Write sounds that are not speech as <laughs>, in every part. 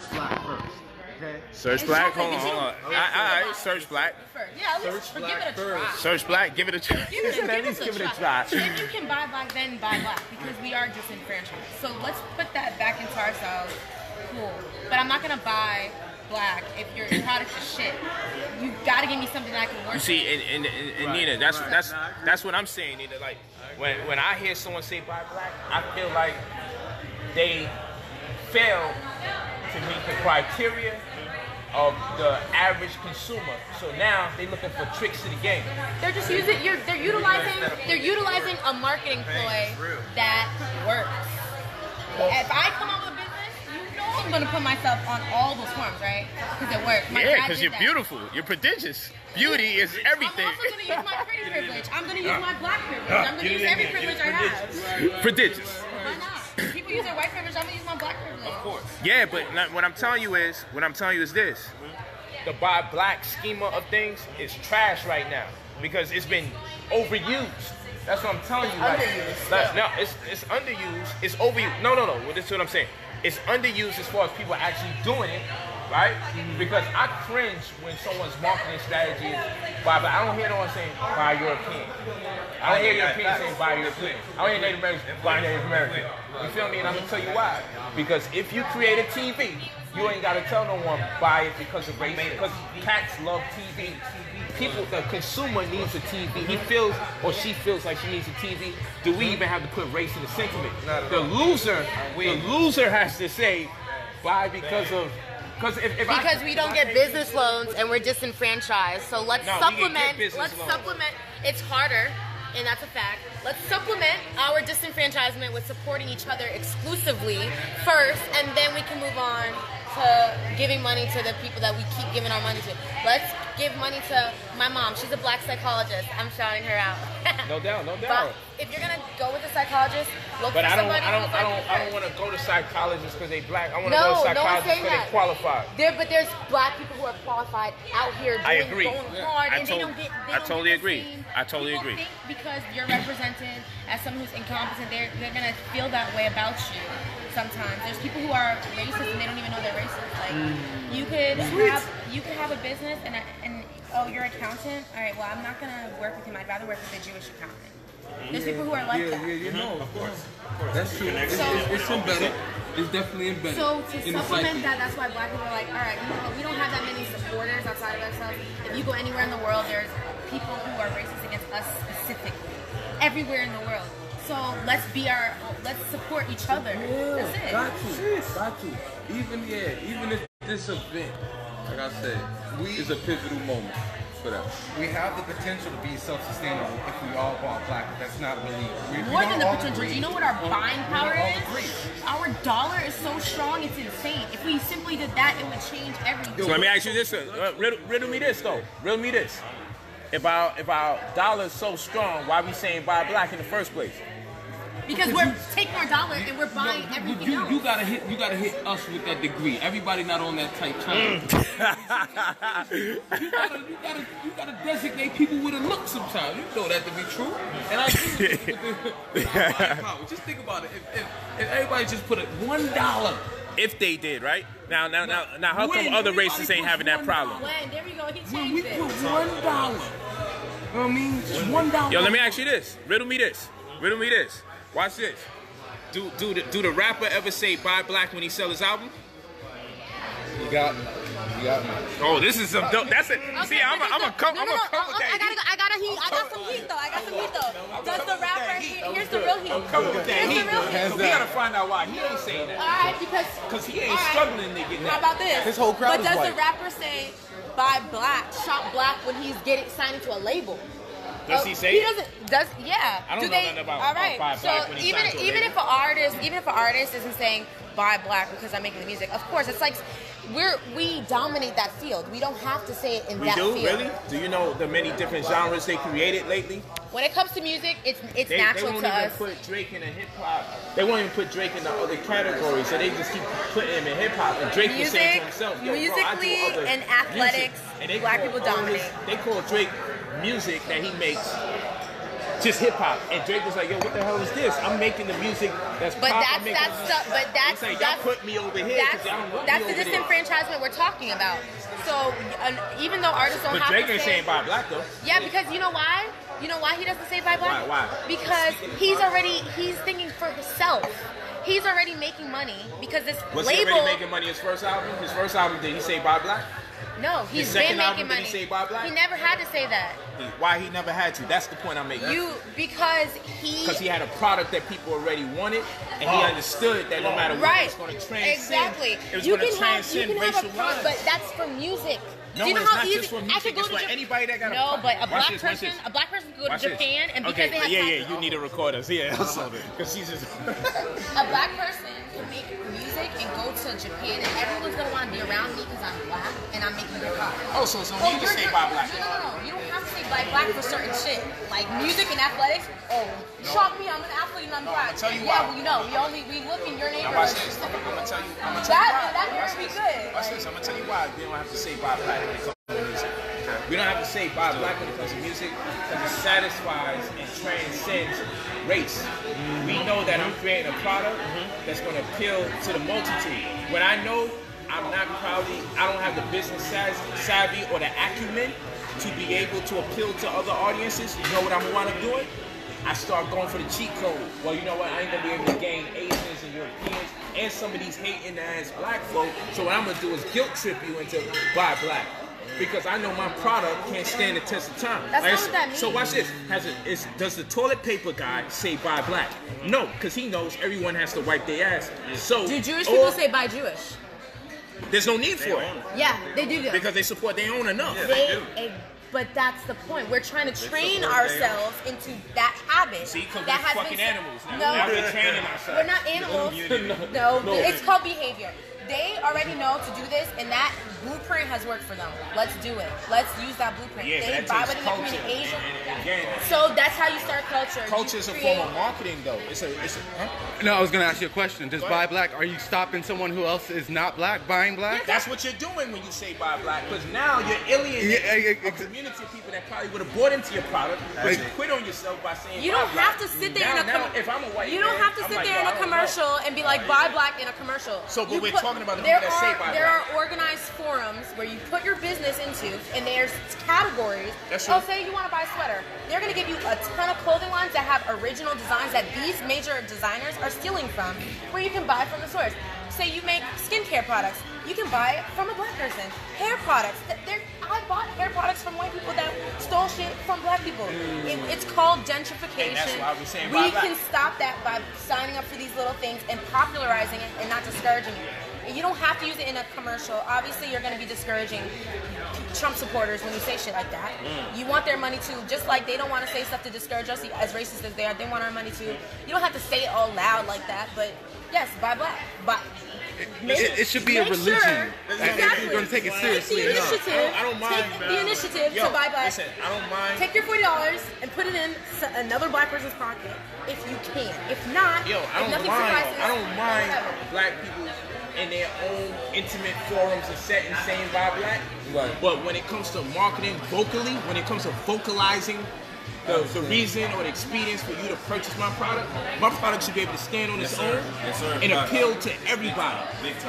Search black first. Okay. Search black. chocolate, Hold on, hold on. should- All right, all right. Search black. First. Yeah, let's Search give it a try. Search black. Give it a try. Give it, At give least it, give it a try. try. If you can buy black, then buy black because we are disenfranchised. So let's put that back into ourselves. Cool. But I'm not gonna buy black if your product is shit. You gotta give me something that I can work. You see, and, and, and, and Nina, that's that's that's what I'm saying, Nina. Like when when I hear someone say buy black, I feel like they fail to meet the criteria of the average consumer. So now they're looking for tricks to the game. They're just using. You're, they're utilizing. They're utilizing a marketing ploy that works. If I come up with a business, you know I'm gonna put myself on all those forms, right? Because it works. My Yeah, because you're that. beautiful. You're prodigious. Beauty is everything. I'm also gonna use my pretty <laughs> privilege. I'm gonna use my black privilege. I'm gonna use every privilege I have. Prodigious. Why use their white privilege. I'm gonna use my black privilege. Of course. Yeah, but not, what I'm telling you is, what I'm telling you is this: the buy black schema of things is trash right now because it's been overused. That's what I'm telling you. Like, underused, like, no, it's it's underused. It's overused. No, no, no. Well, this is what I'm saying. It's underused as far as people actually doing it, right? Because I cringe when someone's marketing strategy is buy. But I don't hear no one saying buy European. I don't hear Europeans saying buy European. I don't hear Native Americans buy Native American. You feel me? And I'm gonna tell you why. Because if you create a TV, you ain't gotta tell no one buy it because of race. Because cats love TV. People, the consumer needs a TV. He feels or she feels like she needs a TV. Do we even have to put race in the sentiment? The loser, the loser has to say buy because of. Because if, if I- we don't get business loans and we're disenfranchised. So let's No, we can get supplement. Let's loans. supplement. It's harder, and that's a fact. Let's supplement our disenfranchisement with supporting each other exclusively first, and then we can move on to giving money to the people that we keep giving our money to. Let's give money to my mom. She's a black psychologist. I'm shouting her out. <laughs> no doubt, no But doubt. If you're gonna go with a psychologist, look But for I don't, somebody I don't, I don't, I don't want to go to psychologists because they black. I want to No, go to no one's psychologists because that. they qualified. There, but there's black people who are qualified out here doing, I agree. going hard, I and tot- they don't get. They I don't totally get the agree. I totally people agree. Think because you're represented as someone who's incompetent, they're they're gonna feel that way about you. Sometimes there's people who are racist and they don't even know they're racist. Like Mm. you could have you could have a business and a- and oh you're an accountant. All right, well I'm not gonna work with him. I'd rather work with a Jewish accountant. There's people who are like yeah, that. Yeah, you know, of course. That's true. It's, So- it's, it's embedded. It's definitely embedded. So to in supplement that, that's why black people are like, all right, you know, we don't have that many supporters outside of ourselves. If you go anywhere in the world, there's people who are racist against us specifically, everywhere in the world. So let's be our, let's support each other. That's it. Got you. Got you. Even yeah, even if this event, like I said, We- is a pivotal moment for that. We have the potential to be self-sustainable if we all bought black, but that's not really. We, we More don't than the potential. agree. Do you know what our buying power is? agree. Our dollar is so strong, it's insane. If we simply did that, it would change everything. So let me ask you this: uh, riddle, riddle me this though. Riddle me this. If our if our dollar is so strong, why are we saying buy black in the first place? Because we're taking our dollar and we're buying you, everything you, else. you gotta hit you gotta hit us with that degree. Everybody not on that type time. Mm. <laughs> you gotta you gotta you gotta designate people with a look sometimes. You know that to be true. And I agree with you with the- with our buying power. Just think about it. If, if, if everybody just put it one dollar If they did, right? Now, now, now, now, how When come other races ain't having that problem? when there we go, he when we put it. one dollar. You know what I mean? Just one dollar. Yo, let me ask you this. Riddle me this. Riddle me this. Watch this. Do do the, do the rapper ever say buy black when he sell his album? You got me. You got me. Oh, this is some dope. That's it. See, I'm a, but I'm a does come, the- I'm a come no, uh, with I gotta, go- I got a heat. I got some heat though. I got some heat though. Does the rapper? Here's the real heat. Come with that Here's the heat. real heat. So we gotta find out why he ain't saying that. All right, because Cause he ain't all right. struggling to get How about this? His whole crowd But is does white. the rapper say buy black, shop black when he's getting signed into a label? Does Oh, he say He doesn't. Does yeah? I don't Do know they, nothing about- All right. buy so black he even signed to a even if an artist even if an artist isn't saying buy black because I'm making the music, of course it's like we're we dominate that field. We don't have to say it in We that do field. really? Do you know the many different genres they created lately? When it comes to music, it's it's They, they natural won't to even us. put Drake in a hip hop. They won't even put Drake in the other category, so they just keep putting him in hip hop. And Drake was saying to himself, Yo, bro, musically other and music. athletics, And they black call people dominate. his- they call Drake music that he makes just hip hop. And Drake was like, yo, what the hell is this? I'm making the music that's But pop. that's that's the, but that's He's like, y'all that's put me over here. That's, that's the over there. disenfranchisement we're talking about. So uh, even though artists don't But have Drake to ain't say, saying buy black though. yeah, because you know why? You know why he doesn't say bye bye? Why? Why? Because he's already he's thinking for himself. He's already making money because this Was he label. already making money his first album? His first album, did he say buy black? No, he's second been album, making did he money. say bye bye? He never had to say that. Why he never had to? That's the point I'm making. You because he Because he had a product that people already wanted, and he oh. understood that no matter what, right it was going to transcend. exactly. It was you going to can have you transcend can have racial a pro- lines. but that's for music. No, Do you know it's how not easy just for I could go to for Jap- anybody that got a no, pro- but a black this, person, this. a black person could go to Watch this. Japan and because okay, they have to yeah, yeah, you need to record us, yeah, <laughs> because she's just. <laughs> a black person can make music and go to Japan and everyone's gonna want to be around me because I'm black and I'm making hip hop. oh, so so Oh, you just say buy black. No, no, no. You don't have to say black black for certain shit. Like music and athletics. Oh, shock me. I'm an athlete and I'm No, black. I'ma tell you yeah, why. well, you know, we only we look in your neighborhood. watch. I'm gonna tell you. I'm gonna tell That- you why. that Watch better be good. Watch this. I'm gonna tell you why we don't have to say buy black when it comes to music. We don't have to say buy black when it comes to music because it satisfies and transcends race. Mm-hmm. We know that I'm creating a product mm-hmm. that's going to appeal to the multitude. When I know I'm not probably, I don't have the business savvy or the acumen to be able to appeal to other audiences, you know what I'm wind up doing? I start going for the cheat code. Well, you know what? I ain't gonna be able to gain Asians and Europeans and some of these hating ass black folk. So what I'm gonna do is guilt trip you into buy black. Because I know my product can't stand the test of time. That's I not what that means. So watch this. Has it is does the toilet paper guy say buy black? No, because he knows everyone has to wipe their ass. So Do Jewish or people say buy Jewish? There's no need for it Yeah, they do that. because they support their own enough. they, eh, but that's the point. We're trying to train ourselves into that habit. See, because that we're has fucking been- animals now. No, Now we're training ourselves. We're not animals. no, No. it's called behavior. They already know to do this, and that blueprint has worked for them. Let's do it. Let's use that blueprint. Yeah, they but buy that it takes in the culture. communication. And, and again, So that's how you start culture. Culture is a form of marketing, though. It's a, it's a, huh? No, I was gonna ask you a question. Does buy black? Are you stopping someone who else is not black buying black? That's what you're doing when you say buy black, because now you're alienating Yeah, yeah, a community of people that probably would have bought into your product, but you quit on yourself by saying You buy don't black. have to sit there now, in a now, if I'm a white You don't man, have to sit like, there in a don't know. commercial and be like buy black in a commercial. So, but You we're talking about the there people are, There are organized forums where you put your business into, and there's categories. That's oh, say you want to buy a sweater. They're going to give you a ton of clothing lines that have original designs that these major designers are stealing from, where you can buy from the source. Say you make skincare products, you can buy it from a black person. Hair products, th- they're, I bought hair products from white people that stole shit from black people. It, mm. it's called gentrification. And that's why we're saying we black. can stop that by signing up for these little things and popularizing it and not discouraging it. And you don't have to use it in a commercial. Obviously, you're going to be discouraging Trump supporters when you say shit like that. Mm. You want their money too, just like they don't want to say stuff to discourage us, as racist as they are. They want our money too. You don't have to say it all loud like that, but yes, buy black. Buy. It, it should be a religion. sure- If Exactly. you're gonna take it Take the enough. initiative. I don't- I don't mind, take the initiative Yo, to buy black. listen, I don't mind. Take your forty dollars and put it in another black person's pocket if you can. If not, Yo, I don't nothing mind. suffices, I don't mind whatever. black people in their own intimate forums and settings saying buy black. Right. But when it comes to marketing vocally, when it comes to vocalizing the, the reason or the experience for you to purchase my product, my product should be able to stand on its sir. own Yes, and appeal to everybody.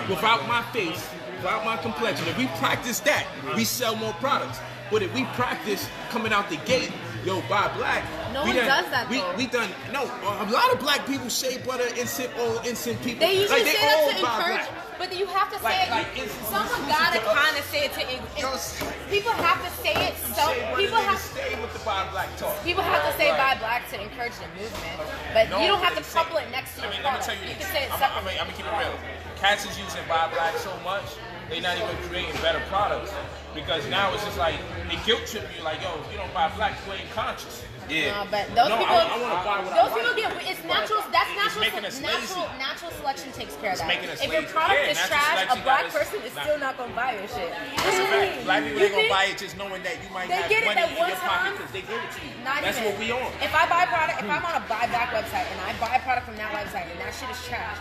Without my face, without my complexion. If we practice that, we sell more products. But if we practice coming out the gate, yo, buy black. No we one done, does that, We, though. we done no. A lot of black people shea butter, instant oil, instant people. They usually like, they say all that to buy encourage, black. but you have to say Like- it. like it's someone gotta to kind of say it to. It, people have to say it. So people have. stay with the buy black talk. People have to say buy black to encourage the movement, but No, you don't have to couple it next to I your mean, let me tell you, You this. can say it I'm, I'm, separately. I'm gonna keep it real. Cats is using buy black so much, they not even creating better products because now it's just like they guilt trip you like, yo, if you don't buy black, you ain't conscious. Yeah. No, but those No, people, I- I wanna buy what I those like. people get it's natural. That's natural natural, natural, natural selection takes care of that. if your product Yeah, is trash, a black person is still not gonna buy your shit. That's a fact. Black <laughs> people ain't gonna buy it just knowing that you might They have get it money that in one your pocket because they give it to you. Not That's even. what we on. If I buy product, if I'm on a buy back website and I buy a product from that website and that shit is trash,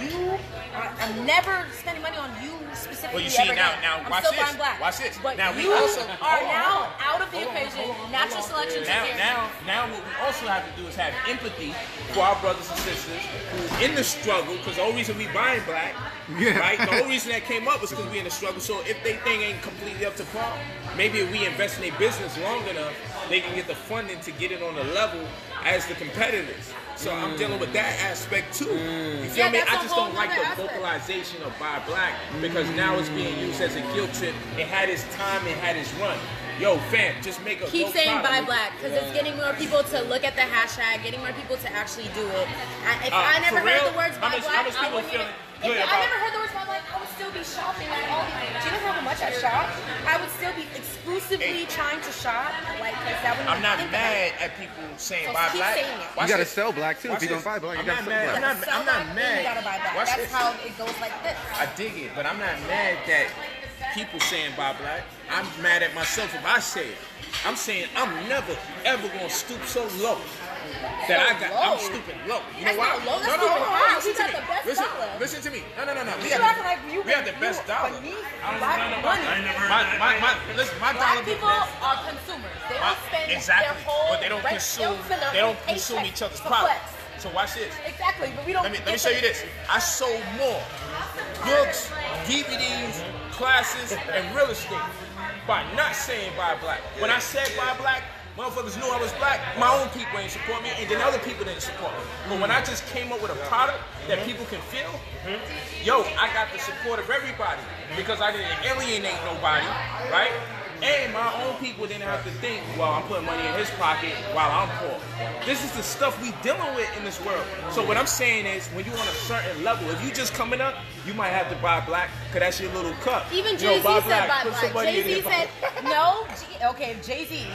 you, I, I'm never spending money on you specifically. Well, you see, now- now, I'm watch this. black. Watch this. But Now, we also- are now out of the equation. Natural selection Now, takes care. Now, now, what we also have to do is have empathy for our brothers and sisters who in the struggle. Because the only reason we buying black, Yeah. right? The only <laughs> reason that came up was because we in the struggle. So if they thing ain't completely up to par, maybe if we invest in their business long enough, they can get the funding to get it on a level as the competitors. So I'm mm. dealing with that aspect too. You mm. feel Yeah, me? that's I a just don't like the aspect. vocalization of buy black because now it's being used as a guilt trip. It had its time, it had its run. Yo, fam, just make a Keep saying buy black because it's getting more people to look at the hashtag, getting more people to actually do it. I, if Uh, I never heard real? the words buy much- black, I wouldn't even. feeling If good I never heard the words buy black, I would still be shopping at all these. Do you know how much I shop? I would still be exclusively Hey. trying to shop, like because that would. I'm not mad at people saying So buy keep black. saying it. You gotta this. sell black too. Watch If you're gonna buy black, you I'm gotta sell black. I'm not, I'm not mad. You gotta buy black. That's how it goes like this. I dig it, but I'm not mad that people saying buy black. I'm mad at myself if I say it. I'm saying I'm never ever gonna stoop so low that I got. I'm low? stooping low. You That's know why? not low, that's no, no, stupid hold on, listen We to me. the best listen, dollar. listen to me. No, no, no, no. We have, like you we have the best dollar. beneath I don't- black no, no, money. My, my, my, listen, my dollar. Black people are consumers. They my- don't spend exactly, their whole but they don't rent- consume. They don't consume each other's products. So watch this. Exactly, but we don't. Let me let me show you this. I sold more books, DVDs, classes, and real estate by not saying buy black. When I said buy black, motherfuckers knew I was black. My own people ain't support me, and then other people didn't support me. But when I just came up with a product that people can feel, yo, I got the support of everybody because I didn't alienate nobody, right? And my own people didn't have to think, well, I'm putting money in his pocket while I'm poor. This is the stuff we dealing with in this world. So what I'm saying is, when you're on a certain level, if you just coming up, you might have to buy black, cause that's your little cup. Even Jay Z said buy black. Jay Z said no. G- okay, Jay Z